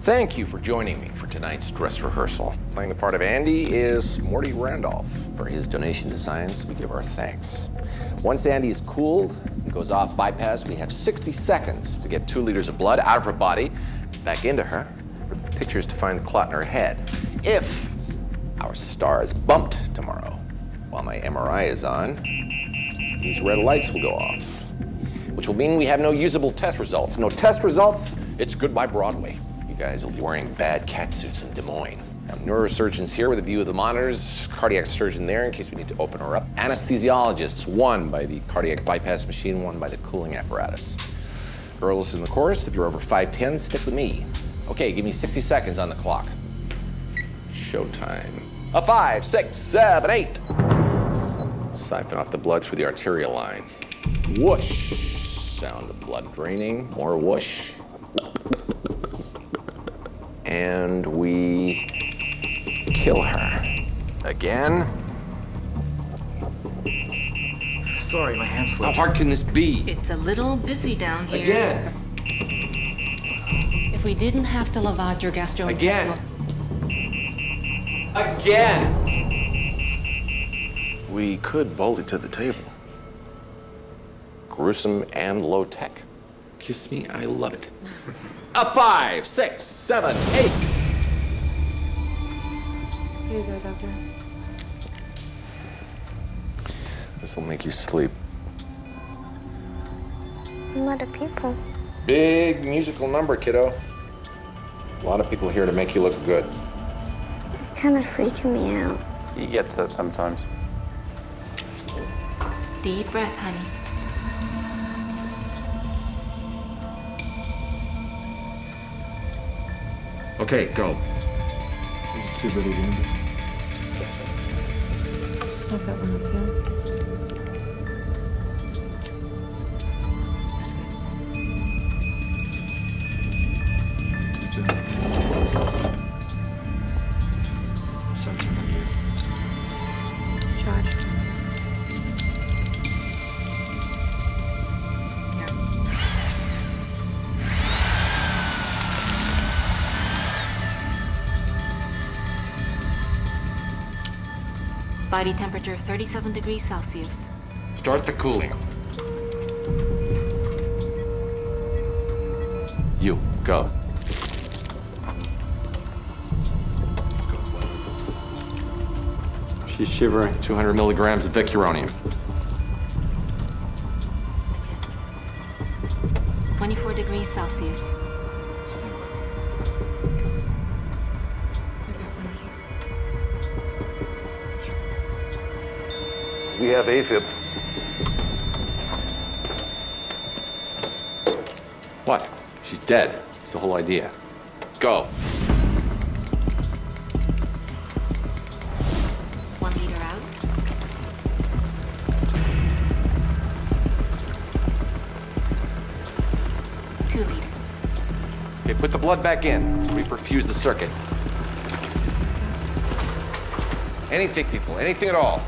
Thank you for joining me for tonight's dress rehearsal. Playing the part of Andy is Morty Randolph. For his donation to science, we give our thanks. Once Andy is cooled and goes off bypass, we have 60 seconds to get two liters of blood out of her body, back into her, pictures to find the clot in her head. If our star is bumped tomorrow while my MRI is on, these red lights will go off, which will mean we have no usable test results. No test results, it's goodbye Broadway. Guys will be wearing bad cat suits in Des Moines. Now, neurosurgeons here with a view of the monitors, cardiac surgeon there in case we need to open her up. Anesthesiologists, one by the cardiac bypass machine, one by the cooling apparatus. Girls in the chorus, if you're over 5'10", stick with me. Okay, give me 60 seconds on the clock. Showtime. A five, six, seven, eight. Siphon off the blood through the arterial line. Whoosh. Sound of blood draining. More whoosh. And we kill her. Again. Sorry, my hands hand How hard can this be? It's a little busy down here. Again. If we didn't have to lavage your gastrointestinal... Again. Again. We could bolt it to the table. Gruesome and low tech. Kiss me, I love it. A five, six, seven, eight. Here you go, Doctor. This will make you sleep. A lot of people. Big musical number, kiddo. A lot of people here to make you look good. Kind of freaking me out. He gets that sometimes. Deep breath, honey. Okay, go. I've got one up here. Body temperature 37 degrees Celsius. Start the cooling. You, go. She's shivering. 200 milligrams of Vecuronium. 24 degrees Celsius. We have AFib. What? She's dead. That's the whole idea. Go. One liter out. Two liters. Okay, put the blood back in. We perfuse the circuit. Anything, people. Anything at all.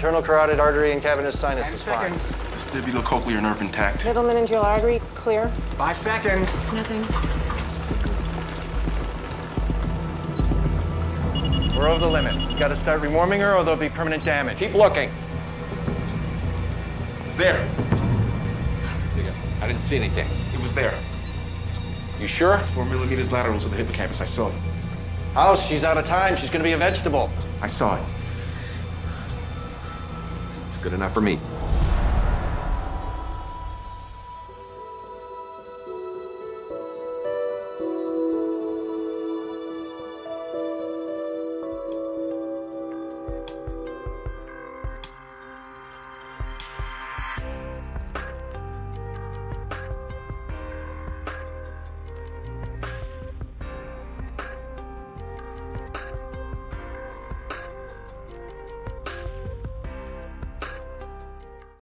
Internal carotid artery and cavernous sinus Ten is fine. seconds. Vestibulocochlear nerve intact. Middle meningeal artery, clear. Five seconds. Nothing. We're over the limit. Got to start rewarming her or there'll be permanent damage. Keep looking. There. I didn't see anything. It was there. You sure? Four millimeters lateral to the hippocampus. I saw it. House, she's out of time. She's going to be a vegetable. I saw it. Good enough for me.